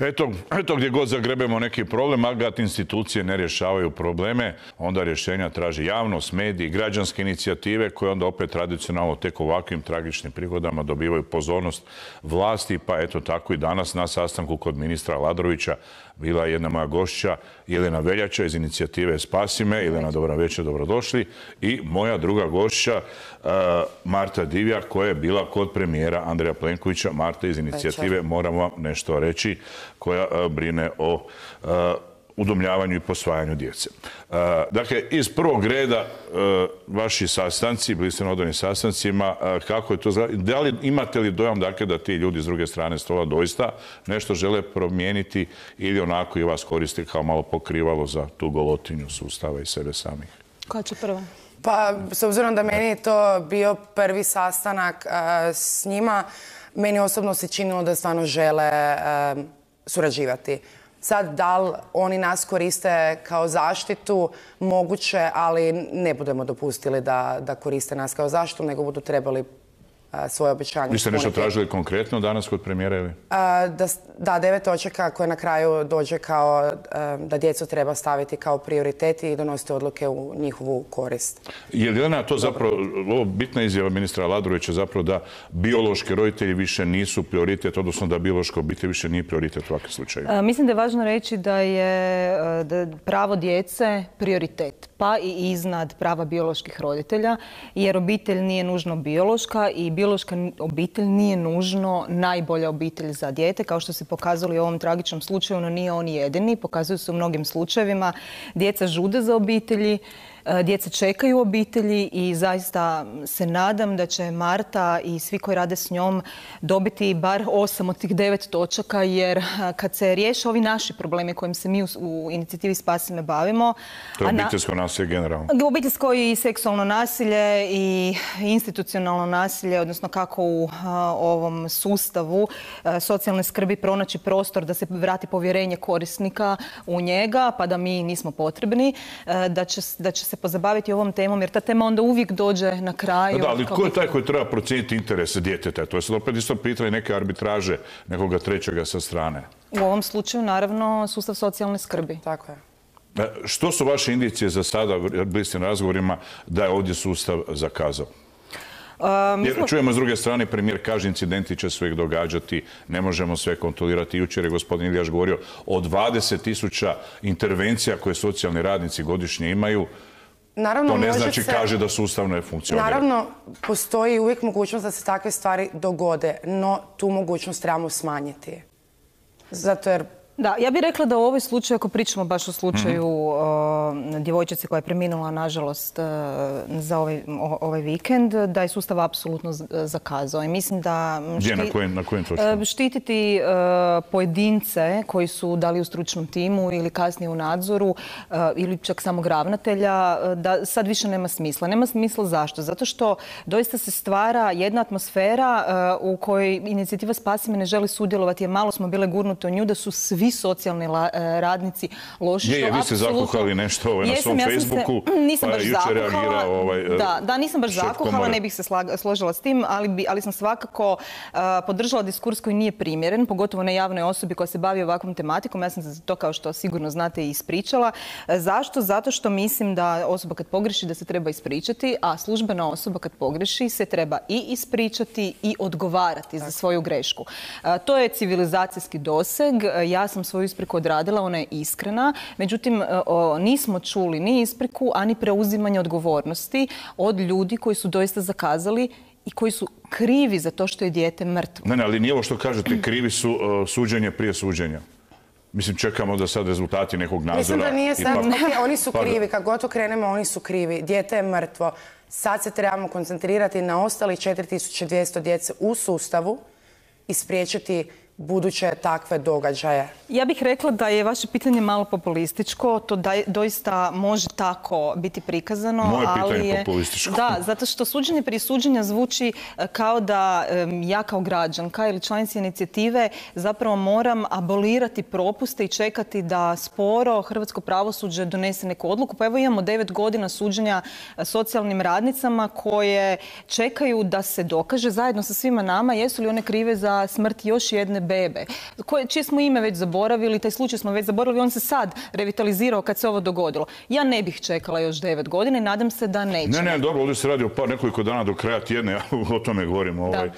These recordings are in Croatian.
Eto, eto gdje god zagrebemo neki problem, agat institucije ne rješavaju probleme, onda rješenja traži javnost, mediji, građanske inicijative koje onda opet tradicionalno tek ovakvim tragičnim prigodama dobivaju pozornost vlasti, pa eto tako i danas na sastanku kod ministra Ladrovića bila je jedna moja gošća Jelena Veljača iz inicijative Spasi me. Jelena, dobra večer, dobrodošli. I moja druga gošća e, Marta Divjak koja je bila kod premijera Andreja Plenkovića. Marta iz inicijative Moram vam nešto reći koja e, brine o e, udomljavanju i posvajanju djece. E, dakle, iz prvog reda e, vaši sastanci, bili ste na odavnim sastancima, e, kako je to, da li imate li dojam dakle, da ti ljudi s druge strane stola doista nešto žele promijeniti ili onako i vas koriste kao malo pokrivalo za tu golotinju sustava i sebe samih? Koja će prva? Pa, s obzirom da meni je to bio prvi sastanak s njima, meni osobno se činilo da stvarno žele surađivati. Sad, da li oni nas koriste kao zaštitu, moguće, ali ne budemo dopustili da, koriste nas kao zaštitu, nego budu trebali svoje obećanje. Vi ste nešto tražili konkretno danas kod premijera ili? Da, da, devet točaka koje na kraju dođe kao da djecu treba staviti kao prioritet i donositi odluke u njihovu korist. Je li to zapravo, ovo bitna izjava ministra Ladrovića zapravo da biološki roditelji više nisu prioritet, odnosno da biološka obitelj više nije prioritet u ovakvim slučajima? Mislim da je važno reći da je pravo djece prioritet, pa i iznad prava bioloških roditelja, jer obitelj nije nužno biološka i biološka obitelj nije nužno najbolja obitelj za dijete, kao što se pokazali u ovom tragičnom slučaju, no nije on jedini, pokazuju se u mnogim slučajevima. Djeca žude za obitelji, djeca čekaju obitelji i zaista se nadam da će Marta i svi koji rade s njom dobiti bar osam od tih devet točaka jer e, kad se riješe ovi naši problemi kojim se mi u, inicijativi Spasi me bavimo... To je obiteljsko nasilje generalno. Obiteljsko i seksualno nasilje i institucionalno nasilje, odnosno kako u e, ovom sustavu socijalne skrbi pronaći prostor da se vrati povjerenje korisnika u njega pa da mi nismo potrebni, da će, da će se pozabaviti ovom temom, jer ta tema onda uvijek dođe na kraju. Da, ali tko je taj koji treba procijeniti interese djeteta? To je sad opet isto pitanje neke arbitraže nekoga trećega sa strane. U ovom slučaju, naravno, sustav socijalne skrbi. Tako je. E, što su vaše indicije za sada, bili ste na razgovorima, da je ovdje sustav zakazao? Jer čujemo s druge strane, premijer kaže incidenti će se uvijek događati, ne možemo sve kontrolirati. Jučer je gospodin Iljaš govorio o 20 tisuća intervencija koje socijalni radnici godišnje imaju. Naravno, to ne znači kaže da sustavno je funkcionira. Naravno, postoji uvijek mogućnost da se takve stvari dogode, no tu mogućnost trebamo smanjiti. Zato jer da, ja bih rekla da u ovoj slučaju, ako pričamo baš o slučaju mm djevojčice koja je preminula, nažalost, e, za ovaj, ovaj vikend, da je sustav apsolutno zakazao. I mislim da... Gdje, na kojem, na e, Štititi e, pojedince koji su dali u stručnom timu ili kasnije u nadzoru ili čak samog ravnatelja, da sad više nema smisla. Nema smisla zašto? Zato što doista se stvara jedna atmosfera u kojoj inicijativa Spasi me ne želi sudjelovati, jer malo smo bile gurnute u nju, da su svi socijalni e, radnici loši. Je, je, vi ste zakuhali nešto ovaj, na svom Facebooku, nisam pa baš zakuhala, ovaj, e, Da, da, nisam baš zakuhala, ne bih se složila s tim, ali, ali sam svakako uh, podržala diskurs koji nije primjeren, pogotovo ne javnoj osobi koja se bavi ovakvom tematikom. Ja sam se to, kao što sigurno znate, i ispričala. Zašto? Zato što mislim da osoba kad pogreši da se treba ispričati, a službena osoba kad pogreši se treba i ispričati i odgovarati za svoju grešku. to je civilizacijski doseg. Ja sam svoju ispriku odradila, ona je iskrena. Međutim, e, nismo čuli ni ispriku, ani preuzimanje odgovornosti od ljudi koji su doista zakazali i koji su krivi za to što je dijete mrtvo. Ne, ne, ali nije ovo što kažete, krivi su uh, suđenje prije suđenja. Mislim, čekamo da sad rezultati nekog nadzora... Mislim da nije sad, oni su krivi, kad gotovo krenemo, oni su krivi. Dijete je mrtvo. Sad se trebamo koncentrirati na ostali 4200 djece u sustavu i spriječiti buduće takve događaje? Ja bih rekla da je vaše pitanje malo populističko. To da, doista može tako biti prikazano. Moje pitanje je populističko. Da, zato što suđenje prije suđenja zvuči e, kao da ja kao građanka ili članica inicijative zapravo moram abolirati propuste i čekati da sporo hrvatsko pravosuđe donese neku odluku. Pa evo imamo devet godina suđenja e, socijalnim radnicama koje čekaju da se dokaže zajedno sa svima nama jesu li one krive za smrt još jedne bebe, koje, čije smo ime već zaboravili, taj slučaj smo već zaboravili, on se sad revitalizirao kad se ovo dogodilo. Ja ne bih čekala još devet godina i nadam se da neće. Ne, ne, dobro, ovdje se radi o par nekoliko dana do kraja tjedna, ja o tome govorim, ovaj,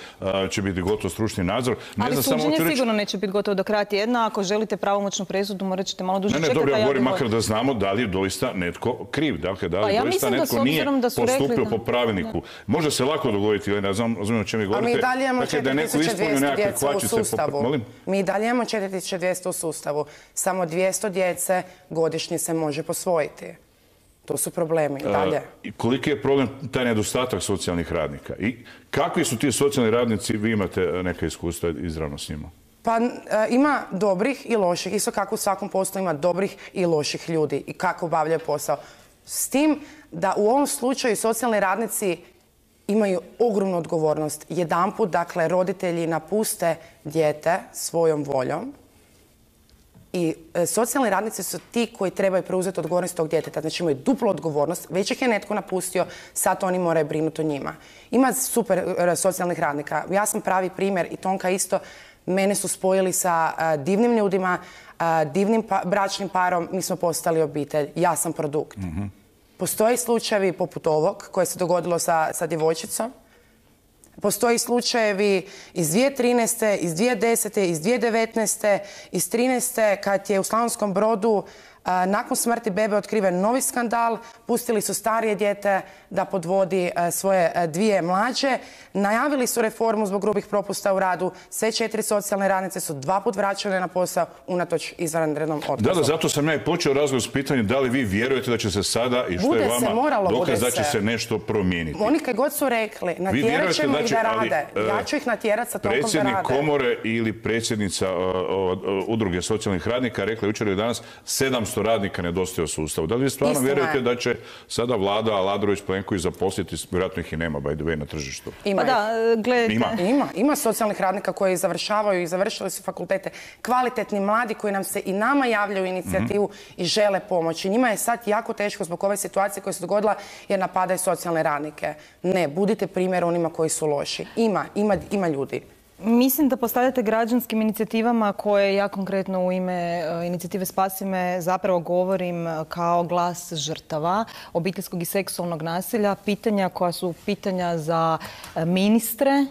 će biti gotov stručni nadzor. Ne Ali suđenje sigurno neće biti gotovo do kraja tjedna, ako želite pravomoćnu presudu morat ćete malo duže čekati. Ne, ne, dobro, ja govorim makar da znamo da li je doista netko kriv, dakle, da li pa doista netko nije postupio po pravilniku. Može se lako dogoditi, ne znam, razumijem o čem vi govorite. A mi dalje imamo 4200 djece u sustavu. Mi dalje imamo 4200 u sustavu. Samo 200 djece godišnje se može posvojiti. To su problemi. Dalje. I koliki je problem taj nedostatak socijalnih radnika? I kakvi su ti socijalni radnici? Vi imate neka iskustva izravno s njima. Pa e, ima dobrih i loših. Isto kako u svakom poslu ima dobrih i loših ljudi i kako obavljaju posao. S tim da u ovom slučaju socijalni radnici imaju ogromnu odgovornost. Jedanput, dakle, roditelji napuste dijete svojom voljom i e, socijalni radnici su ti koji trebaju preuzeti odgovornost tog djeteta. Znači imaju duplu odgovornost, već ih je netko napustio, sad oni moraju brinuti o njima. Ima super e, socijalnih radnika. Ja sam pravi primjer i Tonka isto. Mene su spojili sa e, divnim ljudima, divnim pa, bračnim parom, mi smo postali obitelj. Ja sam produkt. Mhm. Postoje slučajevi poput ovog koje se dogodilo sa, sa djevojčicom. Postoji slučajevi iz 2013. iz 2010. iz 2019. iz 2013. kad je u Slavonskom brodu nakon smrti bebe otkriven novi skandal, pustili su starije dijete da podvodi svoje dvije mlađe, najavili su reformu zbog grubih propusta u radu, sve četiri socijalne radnice su dva put vraćane na posao unatoč izvanrednom otkazu. Da, da, zato sam ja i počeo razgovor s pitanjem da li vi vjerujete da će se sada i što je vama dokaz da će se nešto promijeniti. Oni kad god su rekli, natjerat ćemo ih da rade. Ja ću ih natjerat sa tokom da rade. komore ili predsjednica udruge socijalnih radnika rekla jučer i danas 700 700 radnika nedostaje u sustavu. Da li vi stvarno vjerujete da će sada vlada Aladrović Plenković zaposliti, vjerojatno ih i nema, by the way, na tržištu? Ima, pa da, Ima. ima. Ima socijalnih radnika koji završavaju i završili su fakultete. Kvalitetni mladi koji nam se i nama javljaju inicijativu i žele pomoći. Njima je sad jako teško zbog ove situacije koja se dogodila jer napadaju socijalne radnike. Ne, budite primjer onima koji su loši. Ima, ima, ima ljudi. Mislim da postavljate građanskim inicijativama koje ja konkretno u ime e, inicijative Spasime zapravo govorim e, kao glas žrtava obiteljskog i seksualnog nasilja, pitanja koja su pitanja za e, ministre,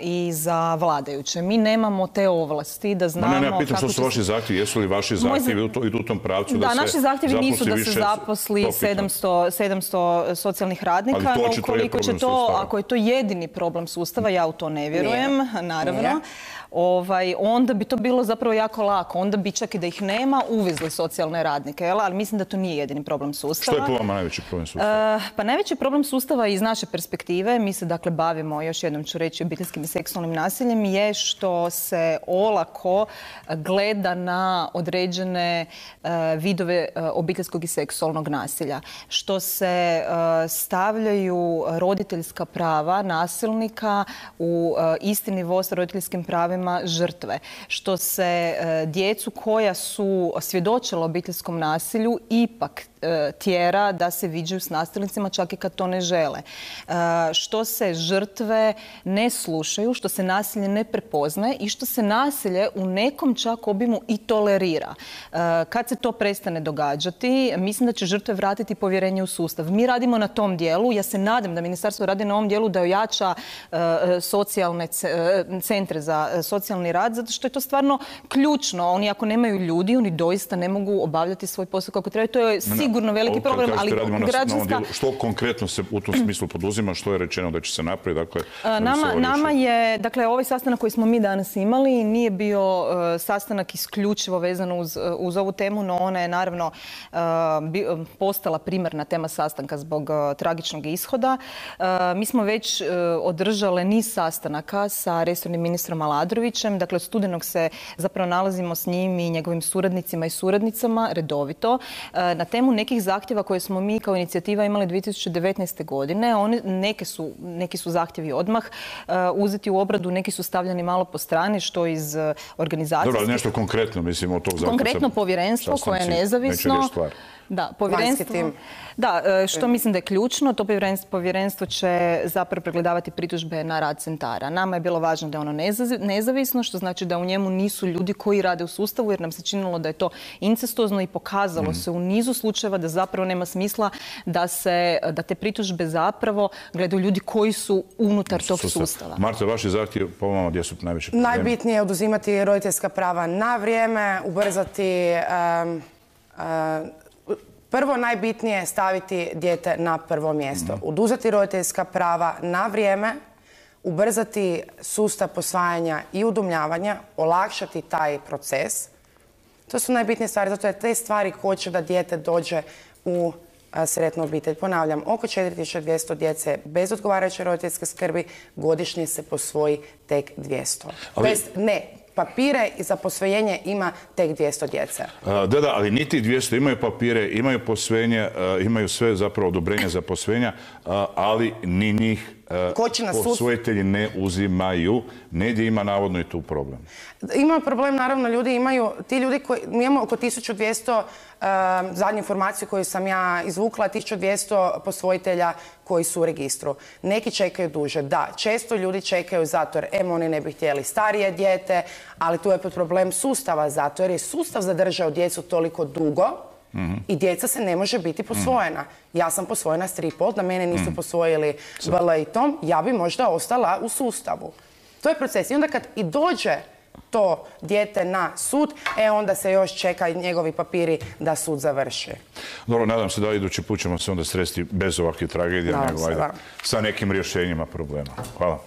i za vladajuće. Mi nemamo te ovlasti da znamo... Ne, ne, ja pitam što su vaši zahtjevi. Jesu li vaši zahtjevi idu u tom pravcu da, da naši zahtjevi nisu da se zaposli 700, socijalnih radnika, no ukoliko će to, ako je to jedini problem sustava, ja u to ne vjerujem, naravno ovaj, onda bi to bilo zapravo jako lako. Onda bi čak i da ih nema uvezli socijalne radnike, jel? ali mislim da to nije jedini problem sustava. Što je po vama najveći problem sustava? Uh, pa najveći problem sustava iz naše perspektive, mi se dakle bavimo, još jednom ću reći, obiteljskim i seksualnim nasiljem, je što se olako gleda na određene uh, vidove uh, obiteljskog i seksualnog nasilja. Što se stavljaju roditeljska prava nasilnika u isti nivo sa roditeljskim pravima žrtve, što se e, djecu koja su svjedočila obiteljskom nasilju ipak tjera da se viđaju s nasilnicima čak i kad to ne žele. E, što se žrtve ne slušaju, što se nasilje ne prepoznaje i što se nasilje u nekom čak obimu i tolerira. E, kad se to prestane događati, mislim da će žrtve vratiti povjerenje u sustav. Mi radimo na tom dijelu. Ja se nadam da ministarstvo radi na ovom dijelu da ojača socijalne centre za socijalni rad, zato što je to stvarno ključno. Oni ako nemaju ljudi, oni doista ne mogu obavljati svoj posao kako treba. To je sigurno veliki problem, ali građanska... Što konkretno se u tom smislu poduzima, što je rečeno da će se napraviti? Dakle, nama, nama je, dakle, ovaj sastanak koji smo mi danas imali nije bio e, sastanak isključivo vezan uz, e, uz ovu temu, no ona je naravno e, postala primarna tema sastanka zbog tragičnog ishoda. Mi smo već održale niz sastanaka sa resornim ministrom Aladrovićem. Dakle, od studenog se zapravo nalazimo s njim i njegovim suradnicima i suradnicama redovito na temu nekih zahtjeva koje smo mi kao inicijativa imali 2019. godine. Oni, neke su, neki su zahtjevi odmah uh, uzeti u obradu, neki su stavljeni malo po strani, što iz uh, organizacije. Dobro, ali nešto konkretno, mislim, od tog Konkretno povjerenstvo koje je nezavisno. Da, povjerenstvo. Da, e, što mislim da je ključno, to povjerenstvo, će zapravo pregledavati pritužbe na rad centara. Nama je bilo važno da je ono nezavisno, što znači da u njemu nisu ljudi koji rade u sustavu, jer nam se činilo da je to incestozno i pokazalo se u nizu slučajeva da zapravo nema smisla da se, da te pritužbe zapravo gledaju ljudi koji su unutar tog sustava. Marta, vaši zahtjev po vama gdje su najveće probleme? Najbitnije je oduzimati roditeljska prava na vrijeme, ubrzati Prvo najbitnije je staviti dijete na prvo mjesto. Mhm. Uduzati roditeljska prava na vrijeme, ubrzati sustav posvajanja i udomljavanja, olakšati taj proces. To su najbitnije stvari, zato je te stvari hoće da dijete dođe u sretnu obitelj. Ponavljam, oko 4200 djece bez odgovarajuće roditeljske skrbi godišnje se posvoji tek 200. Bez, ne, papire i za posvojenje ima tek 200 djece. Da, da, ali niti 200 imaju papire, imaju posvojenje, imaju sve zapravo odobrenje za posvojenja, ali ni njih posvojitelji ne uzimaju. Negdje ima navodno i tu problem. Ima problem, naravno, ljudi imaju, ti ljudi koji, mi imamo oko 1200, zadnju informaciju koju sam ja izvukla, 1200 posvojitelja koji su u registru. Neki čekaju duže, da. Često ljudi čekaju zato jer em oni ne bi htjeli starije dijete, ali tu je problem sustava zato jer je sustav zadržao djecu toliko dugo i djeca se ne može biti posvojena. Ja sam posvojena s tri pol, da mene nisu posvojili Vrlo i Tom, ja bi možda ostala u sustavu. To je proces. I onda kad i dođe to dijete na sud, e onda se još čeka njegovi papiri da sud završi. Dobro, nadam se da idući put ćemo se onda sresti bez ovakvih tragedija, nego sa nekim rješenjima problema. Hvala.